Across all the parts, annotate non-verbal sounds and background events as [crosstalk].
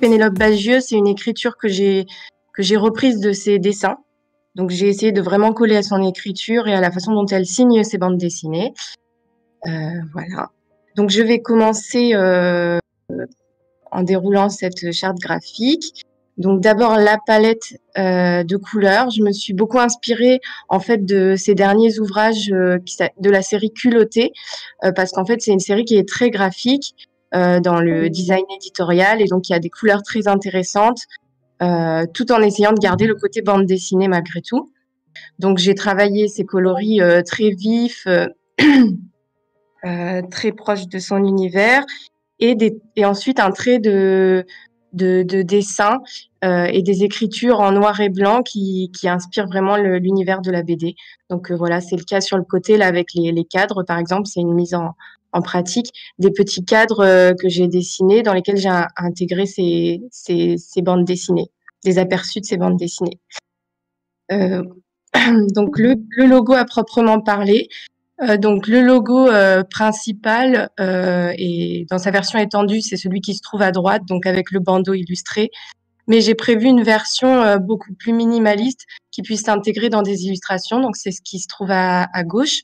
Pénélope Bagieux, c'est une écriture que j'ai que j'ai reprise de ses dessins. Donc j'ai essayé de vraiment coller à son écriture et à la façon dont elle signe ses bandes dessinées. Euh, voilà. Donc je vais commencer euh, en déroulant cette charte graphique. Donc d'abord la palette euh, de couleurs. Je me suis beaucoup inspirée en fait de ces derniers ouvrages de la série Culotté parce qu'en fait c'est une série qui est très graphique dans le design éditorial et donc il y a des couleurs très intéressantes euh, tout en essayant de garder le côté bande dessinée malgré tout. Donc j'ai travaillé ces coloris euh, très vifs, [clears throat] très proches de son univers et, des, et ensuite un trait de de, de dessins euh, et des écritures en noir et blanc qui, qui inspirent vraiment l'univers de la BD. Donc euh, voilà, c'est le cas sur le côté là avec les, les cadres, par exemple, c'est une mise en, en pratique des petits cadres euh, que j'ai dessinés dans lesquels j'ai intégré ces, ces, ces, bandes dessinées, des aperçus de ces bandes dessinées. Euh, [clears throat] donc le, le, logo à proprement parler, euh, donc le logo euh, principal euh, et dans sa version étendue, c'est celui qui se trouve à droite, donc avec le bandeau illustré. Mais j'ai prévu une version euh, beaucoup plus minimaliste qui puisse s'intégrer dans des illustrations. Donc c'est ce qui se trouve à, à gauche.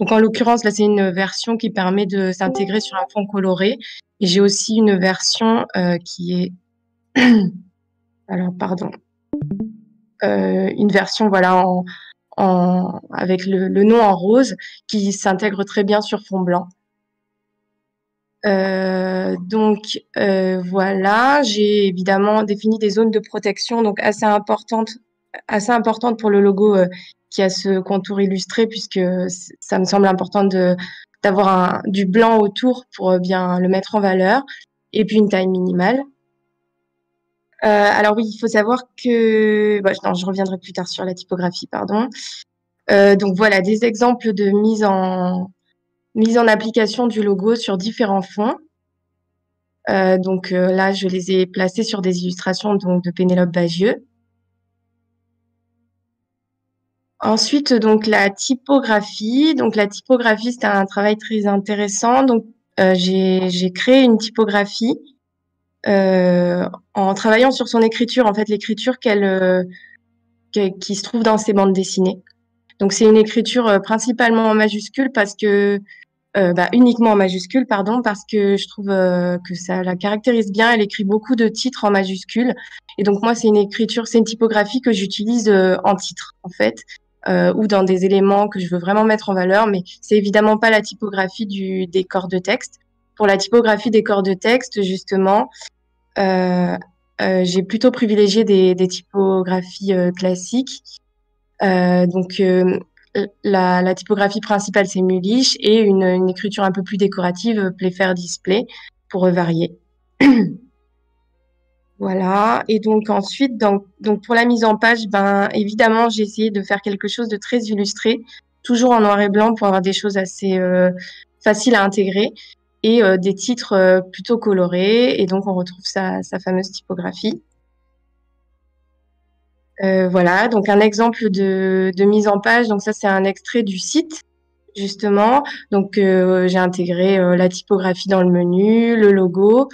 Donc en l'occurrence, là c'est une version qui permet de s'intégrer sur un fond coloré. Et j'ai aussi une version euh, qui est [clears throat] alors pardon, une version voilà en avec le, nom en rose qui s'intègre très bien sur fond blanc. Euh, donc euh, voilà, j'ai évidemment défini des zones de protection donc assez importantes, assez importantes pour le logo euh, qui a ce contour illustré puisque ça me semble important d'avoir du blanc autour pour bien le mettre en valeur et puis une taille minimale. Euh, alors oui, il faut savoir que... Bah, non, je reviendrai plus tard sur la typographie, pardon. Euh, donc voilà, des exemples de mise en, mise en application du logo sur différents fonds. Euh, donc euh, là, je les ai placés sur des illustrations donc, de Pénélope Bagieux. Ensuite, donc la typographie. Donc la typographie, c'est un travail très intéressant. Donc euh, j'ai créé une typographie euh, en travaillant sur son écriture, en fait, l'écriture qu'elle, euh, qui se trouve dans ses bandes dessinées. Donc, c'est une écriture principalement en majuscule parce que, bah, uniquement en majuscule, pardon, parce que je trouve que ça la caractérise bien. Elle écrit beaucoup de titres en majuscule. Et donc, moi, c'est une écriture, c'est une typographie que j'utilise en titre, en fait. Ou dans des éléments que je veux vraiment mettre en valeur, mais c'est évidemment pas la typographie des corps de texte. Pour la typographie des corps de texte, justement, euh, euh, j'ai plutôt privilégié des, typographies euh, classiques. donc, la, typographie principale, c'est Mulish, et une, écriture un peu plus décorative, Playfair Display, pour varier. [clears throat] Voilà. Et donc ensuite, donc, pour la mise en page, ben évidemment, j'ai essayé de faire quelque chose de très illustré, toujours en noir et blanc pour avoir des choses assez euh, faciles à intégrer et euh, des titres euh, plutôt colorés. Et donc, on retrouve sa, fameuse typographie. Voilà, donc un exemple de, mise en page. Donc ça, c'est un extrait du site, justement. Donc j'ai intégré la typographie dans le menu, le logo,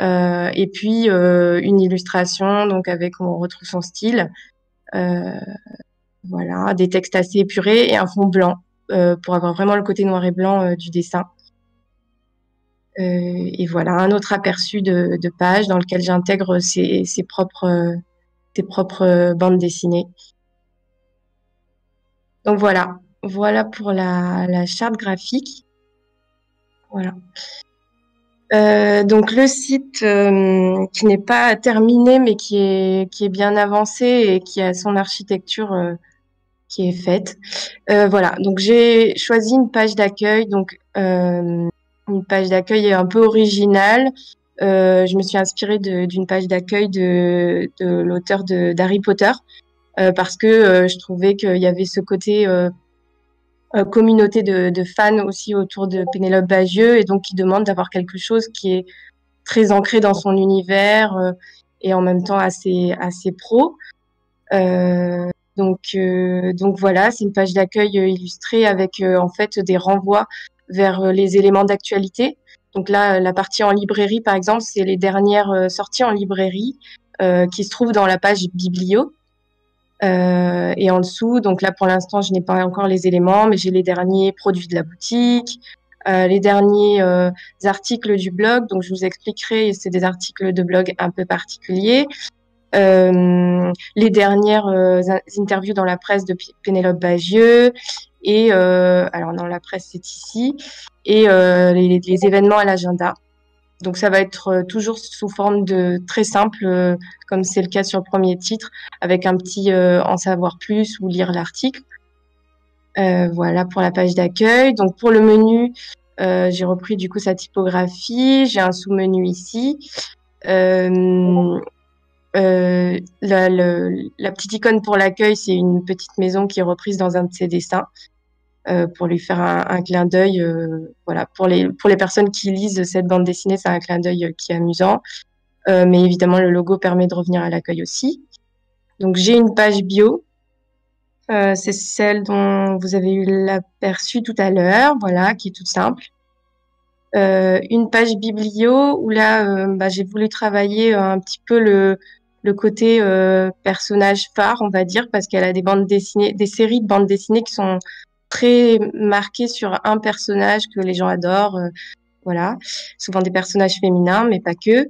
et puis une illustration, donc avec où on retrouve son style. voilà, des textes assez épurés et un fond blanc pour avoir vraiment le côté noir et blanc du dessin. Euh, et voilà, un autre aperçu de, page dans lequel j'intègre ses, propres, bandes dessinées. Donc voilà, voilà pour la charte graphique. Voilà. Euh, donc le site euh, qui n'est pas terminé mais qui est qui est bien avancé et qui a son architecture euh, qui est faite. Voilà. Donc j'ai choisi une page d'accueil donc une page d'accueil un peu originale. Je me suis inspirée d'une page d'accueil de, de l'auteur d'Harry Potter parce que je trouvais qu'il y avait ce côté communauté de, de, fans aussi autour de Pénélope Bagieux et donc qui demande d'avoir quelque chose qui est très ancré dans son univers et en même temps assez assez pro. donc donc voilà, c'est une page d'accueil illustrée avec en fait des renvois vers euh, les éléments d'actualité. Donc là, la partie en librairie, par exemple, c'est les dernières sorties en librairie qui se trouvent dans la page biblio. Et en dessous, donc là pour l'instant, je n'ai pas encore les éléments, mais j'ai les derniers produits de la boutique, euh, les derniers euh, articles du blog. Donc, je vous expliquerai, c'est des articles de blog un peu particuliers. Euh, les dernières interviews dans la presse de Pénélope Bagieux et alors dans la presse c'est ici et les, événements à l'agenda. Donc ça va être toujours sous forme de très simple, comme c'est le cas sur le premier titre, avec un petit en savoir plus ou lire l'article. Euh, voilà pour la page d'accueil. Donc pour le menu, euh, j'ai repris du coup sa typographie. J'ai un sous-menu ici. Euh, la, la, petite icône pour l'accueil, c'est une petite maison qui est reprise dans un de ses dessins. Pour lui faire un, clin d'œil. voilà, pour les, pour les personnes qui lisent cette bande dessinée, c'est un clin d'œil qui est amusant. mais évidemment, le logo permet de revenir à l'accueil aussi. Donc, j'ai une page bio euh, c'est celle dont vous avez eu l'aperçu tout à l'heure, voilà, qui est toute simple. Euh, une page biblio où là, euh, bah, j'ai voulu travailler un petit peu le, le côté personnage phare, on va dire, parce qu'elle a des bandes dessinées, des séries de bandes dessinées qui sont très marquées sur un personnage que les gens adorent. voilà, souvent des personnages féminins, mais pas que.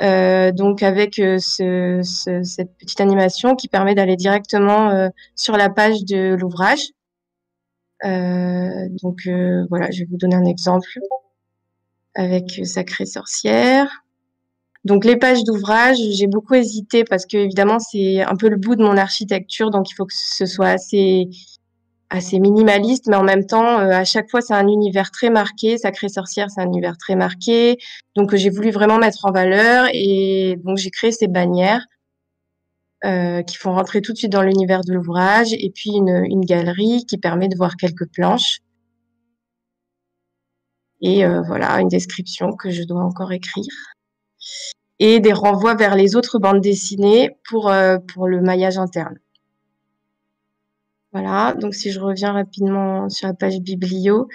Euh, donc avec euh, ce, ce, cette petite animation qui permet d'aller directement euh, sur la page de l'ouvrage. donc voilà, je vais vous donner un exemple avec Sacrée Sorcière. Donc les pages d'ouvrage, j'ai beaucoup hésité parce que évidemment c'est un peu le bout de mon architecture, donc il faut que ce soit assez assez minimaliste, mais en même temps, euh, à chaque fois, c'est un univers très marqué. Sacré Sorcière, c'est un univers très marqué. Donc, j'ai voulu vraiment mettre en valeur et donc j'ai créé ces bannières euh, qui font rentrer tout de suite dans l'univers de l'ouvrage et puis une, une, galerie qui permet de voir quelques planches. Et euh, voilà, une description que je dois encore écrire. Et des renvois vers les autres bandes dessinées pour, euh, pour le maillage interne. Voilà, donc si je reviens rapidement sur la page biblio,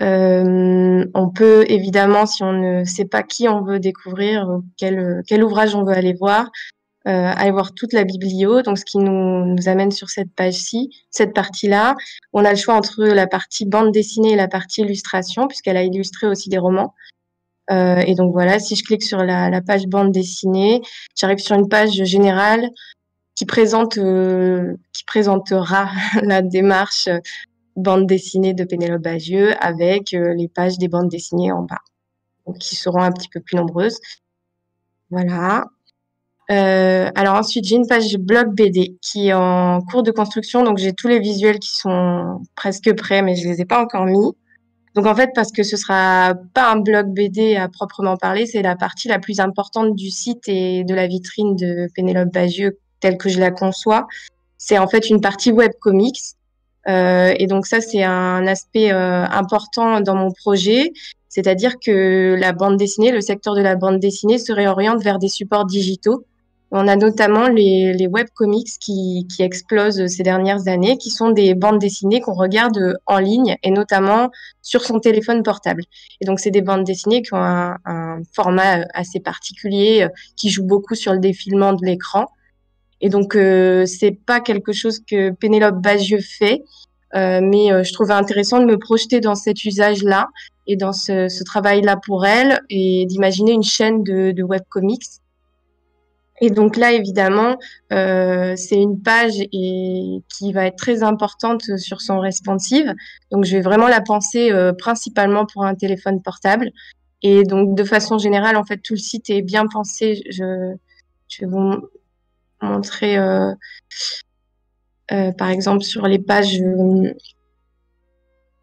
euh, on peut évidemment, si on ne sait pas qui on veut découvrir, quel, quel ouvrage on veut aller voir, euh, aller voir toute la biblio. Donc, ce qui nous, nous amène sur cette page-ci, cette partie-là. On a le choix entre la partie bande dessinée et la partie illustration, puisqu'elle a illustré aussi des romans. Euh, et donc voilà, si je clique sur la, la page bande dessinée, j'arrive sur une page générale euh, qui présentera [laughs] la démarche euh, bande dessinée de Pénélope Bagieux avec euh, les pages des bandes dessinées en bas, qui seront un petit peu plus nombreuses. Voilà. Alors ensuite, j'ai une page blog BD qui est en cours de construction, donc j'ai tous les visuels qui sont presque prêts, mais je les ai pas encore mis. Donc en fait, parce que ce sera pas un blog BD à proprement parler, c'est la partie la plus importante du site et de la vitrine de Pénélope Bagieux telle que je la conçois, c'est en fait une partie web comics. Euh, et donc ça, c'est un aspect euh, important dans mon projet, c'est-à-dire que la bande dessinée, le secteur de la bande dessinée se réoriente vers des supports digitaux. On a notamment les, les web comics qui, qui explosent ces dernières années, qui sont des bandes dessinées qu'on regarde en ligne et notamment sur son téléphone portable. Et donc, c'est des bandes dessinées qui ont un, un format assez particulier, euh, qui joue beaucoup sur le défilement de l'écran. Et donc, euh, c'est pas quelque chose que Pénélope Bagieux fait, euh, mais euh, je trouvais intéressant de me projeter dans cet usage-là et dans ce, ce travail-là pour elle et d'imaginer une chaîne de, de webcomics. Et donc là, évidemment, euh, c'est une page et, qui va être très importante sur son responsive. Donc, je vais vraiment la penser euh, principalement pour un téléphone portable. Et donc, de façon générale, en fait, tout le site est bien pensé. Je, je vais vous montrer, euh, euh, par exemple, sur les pages, euh,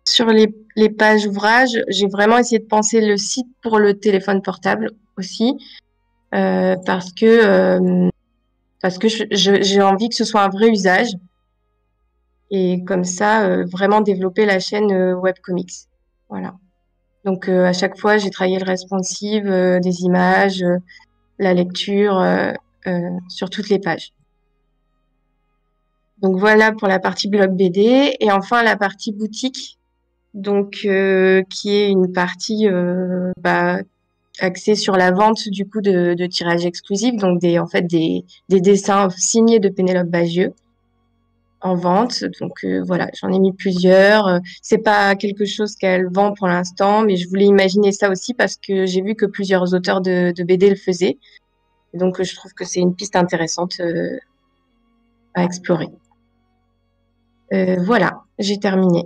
sur les, les pages ouvrages, j'ai vraiment essayé de penser le site pour le téléphone portable aussi, parce que parce que j'ai envie que ce soit un vrai usage et comme ça vraiment développer la chaîne webcomics. Voilà. Donc à chaque fois, j'ai travaillé le responsive, des images, la lecture, euh, sur toutes les pages. Donc voilà pour la partie blog BD. Et enfin, la partie boutique. donc qui est une partie bah, axée sur la vente du coup de, tirages exclusifs, donc des en fait des, des dessins signés de Pénélope Bagieux en vente. Donc euh, voilà, j'en ai mis plusieurs. Euh, c'est pas quelque chose qu'elle vend pour l'instant, mais je voulais imaginer ça aussi parce que j'ai vu que plusieurs auteurs de, BD le faisaient. Donc je trouve que c'est une piste intéressante euh, à explorer. voilà, j'ai terminé.